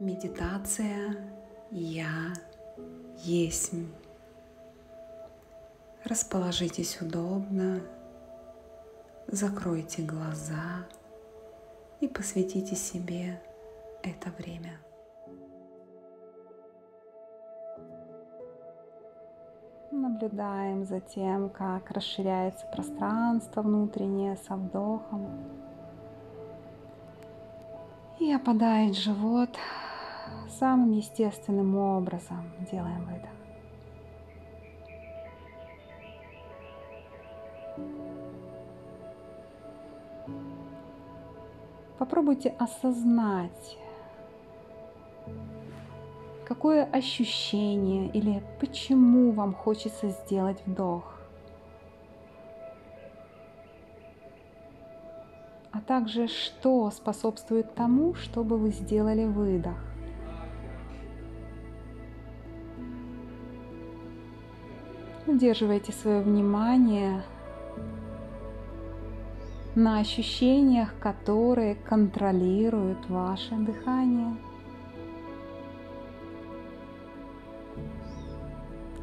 Медитация «Я есть». Расположитесь удобно, закройте глаза и посвятите себе это время. Наблюдаем за тем, как расширяется пространство внутреннее со вдохом и опадает живот самым естественным образом. Делаем выдох. Попробуйте осознать, какое ощущение или почему вам хочется сделать вдох. а также что способствует тому, чтобы вы сделали выдох. Удерживайте свое внимание на ощущениях, которые контролируют ваше дыхание.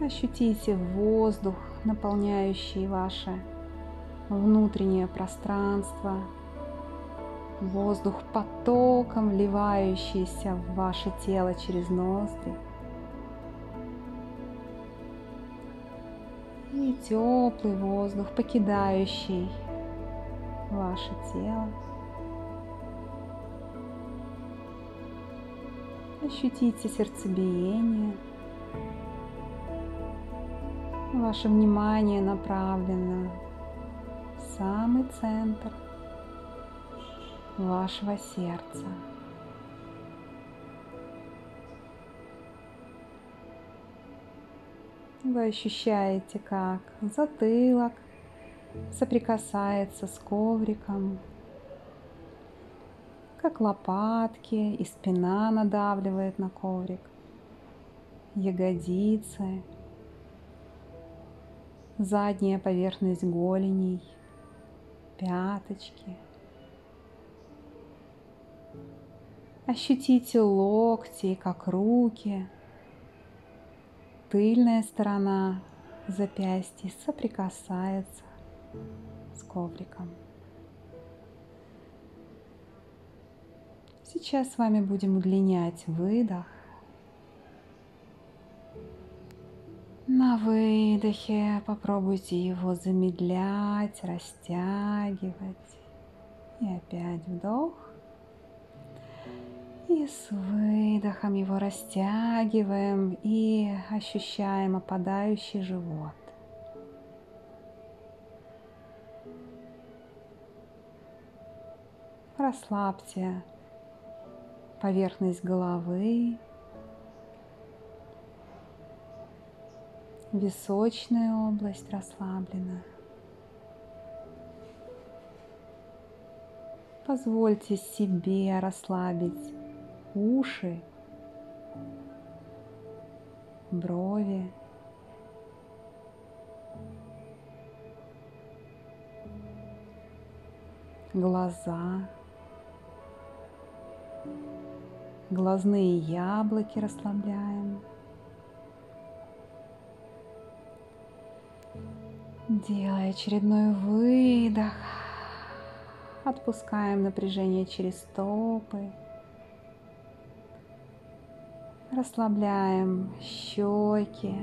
Ощутите воздух, наполняющий ваше внутреннее пространство, воздух потоком, вливающийся в ваше тело через ноздри. И теплый воздух, покидающий ваше тело. Ощутите сердцебиение. Ваше внимание направлено в самый центр – вашего сердца. Вы ощущаете, как затылок соприкасается с ковриком, как лопатки и спина надавливает на коврик, ягодицы, задняя поверхность голеней, пяточки – Ощутите локти, как руки. Тыльная сторона запястья соприкасается с ковриком. Сейчас с вами будем удлинять выдох. На выдохе попробуйте его замедлять, растягивать. И опять вдох. И с выдохом его растягиваем и ощущаем опадающий живот. Расслабьте поверхность головы, височная область расслаблена. Позвольте себе расслабить уши, брови, глаза, глазные яблоки расслабляем. Делай очередной выдох. Отпускаем напряжение через стопы. Расслабляем щеки,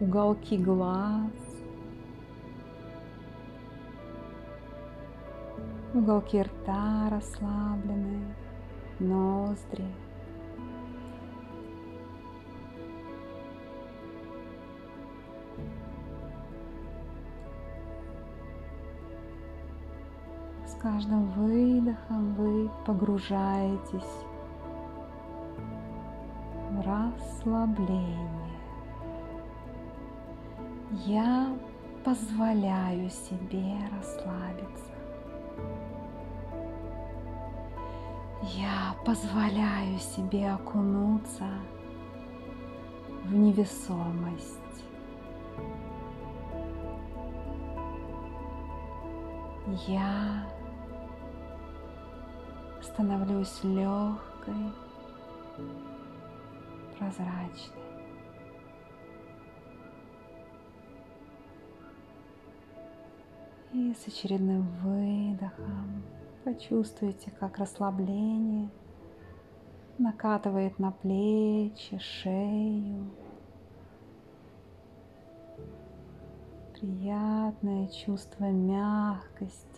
уголки глаз, уголки рта расслаблены, ноздри. Каждым выдохом вы погружаетесь в расслабление. Я позволяю себе расслабиться. Я позволяю себе окунуться в невесомость. Я становлюсь легкой, прозрачной. И с очередным выдохом почувствуйте, как расслабление накатывает на плечи, шею. Приятное чувство мягкости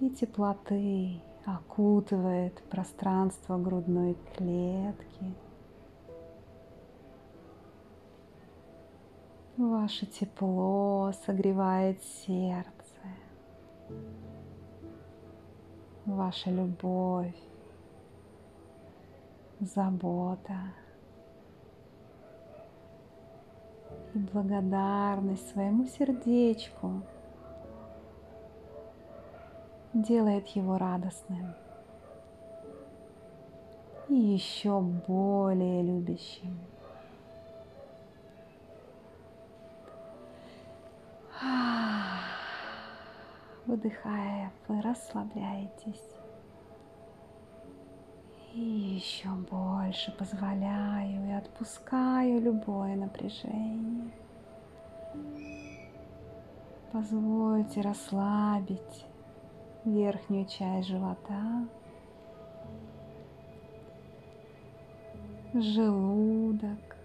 и теплоты окутывает пространство грудной клетки. Ваше тепло согревает сердце. Ваша любовь, забота и благодарность своему сердечку делает его радостным и еще более любящим. Выдыхая, вы расслабляетесь. И еще больше позволяю и отпускаю любое напряжение. Позвольте расслабить верхнюю часть живота, желудок,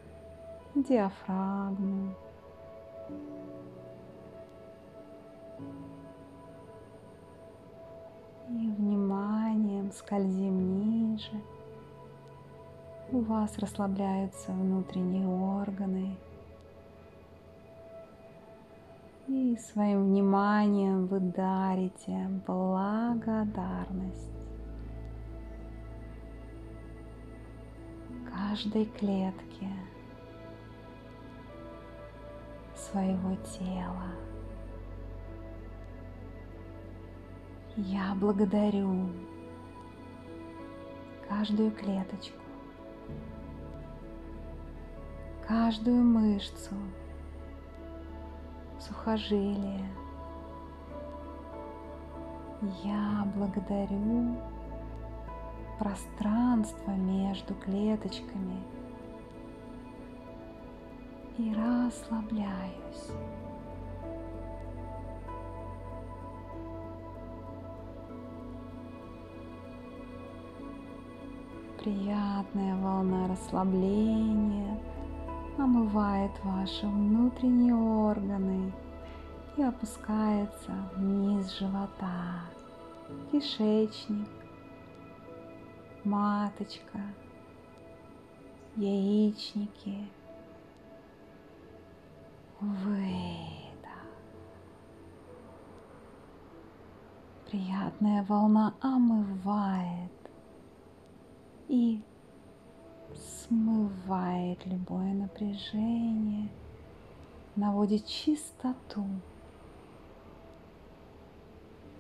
диафрагму. И вниманием скользим ниже. У вас расслабляются внутренние органы, И своим вниманием вы дарите благодарность каждой клетке своего тела. Я благодарю каждую клеточку, каждую мышцу, сухожилия. Я благодарю пространство между клеточками и расслабляюсь. Приятная волна расслабления – омывает ваши внутренние органы и опускается вниз живота, кишечник, маточка, яичники. Выдох. Приятная волна омывает и смывает любое напряжение, наводит чистоту,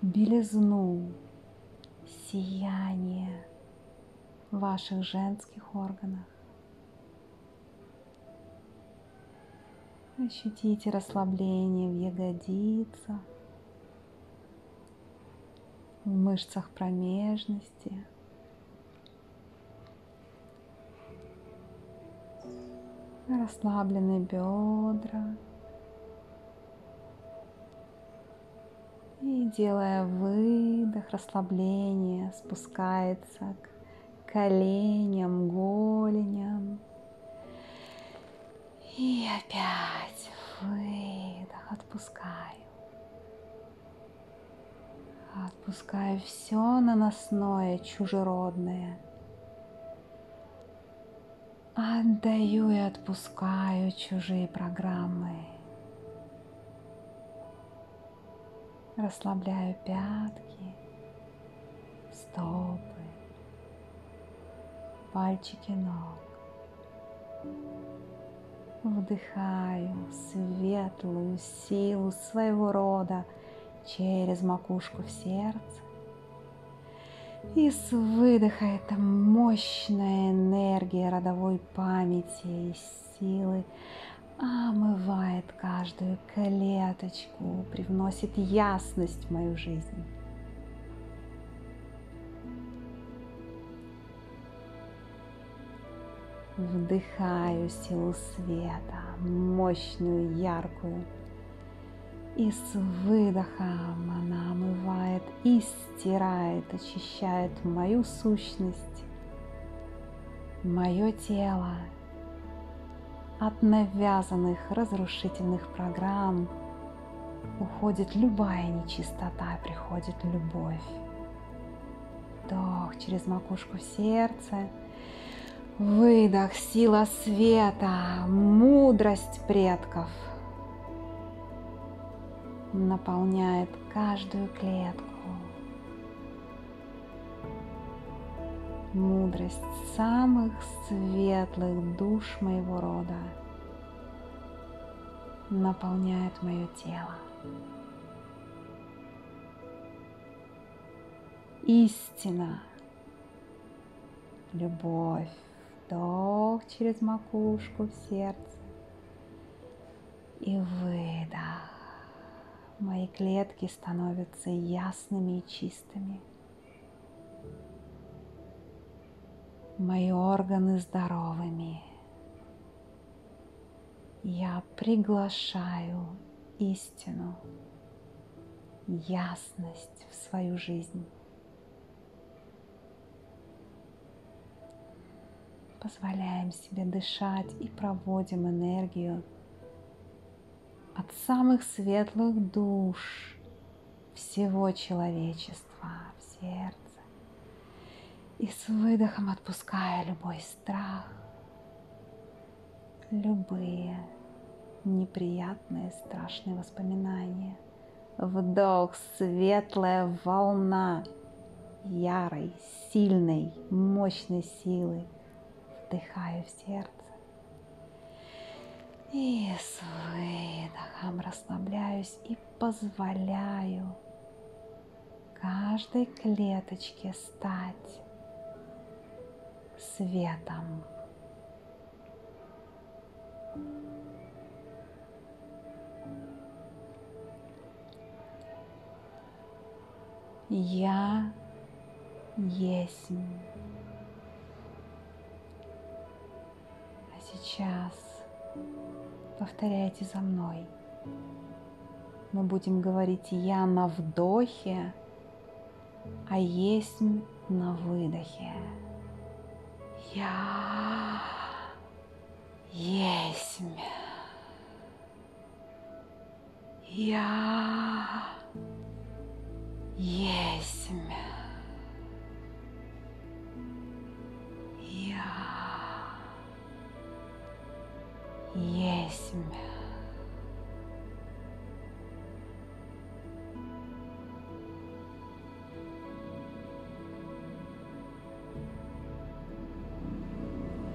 белизну, сияние в ваших женских органах. Ощутите расслабление в ягодицах, в мышцах промежности – расслаблены бедра. И делая выдох, расслабление спускается к коленям, голеням. И опять выдох, отпускаю. Отпускаю все наносное, чужеродное – Отдаю и отпускаю чужие программы. Расслабляю пятки, стопы, пальчики ног. Вдыхаю светлую силу своего рода через макушку в сердце. И с выдоха эта мощная энергия родовой памяти и силы омывает каждую клеточку, привносит ясность в мою жизнь. Вдыхаю силу света, мощную, яркую, и с выдохом она омывает и стирает, очищает мою сущность, мое тело от навязанных разрушительных программ. Уходит любая нечистота, приходит любовь. Вдох через макушку в сердце. Выдох, сила света, мудрость предков наполняет каждую клетку. Мудрость самых светлых душ моего рода наполняет мое тело. Истина, любовь, вдох через макушку в сердце и выдох. Мои клетки становятся ясными и чистыми. Мои органы здоровыми. Я приглашаю истину, ясность в свою жизнь. Позволяем себе дышать и проводим энергию от самых светлых душ всего человечества в сердце. И с выдохом отпуская любой страх, любые неприятные, страшные воспоминания. Вдох, светлая волна ярой, сильной, мощной силы. Вдыхаю в сердце. И с выдохом расслабляюсь и позволяю каждой клеточке стать светом. Я есть. А сейчас повторяйте за мной. Мы будем говорить «я» на вдохе, а «есть» на выдохе. Я есть. Я есть. Есть.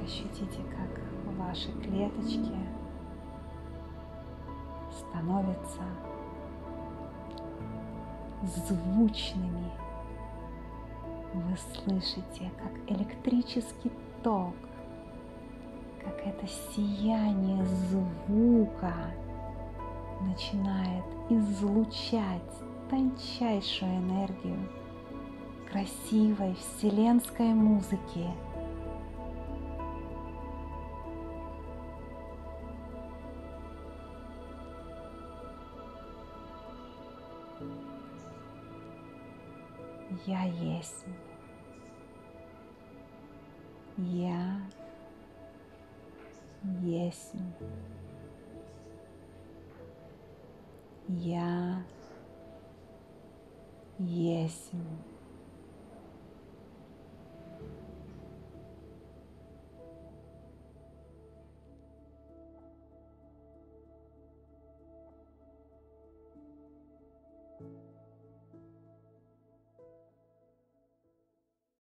Ощутите, как ваши клеточки становятся звучными. Вы слышите, как электрический ток это сияние звука начинает излучать тончайшую энергию красивой вселенской музыки. Я есть. Я есть. Я есть.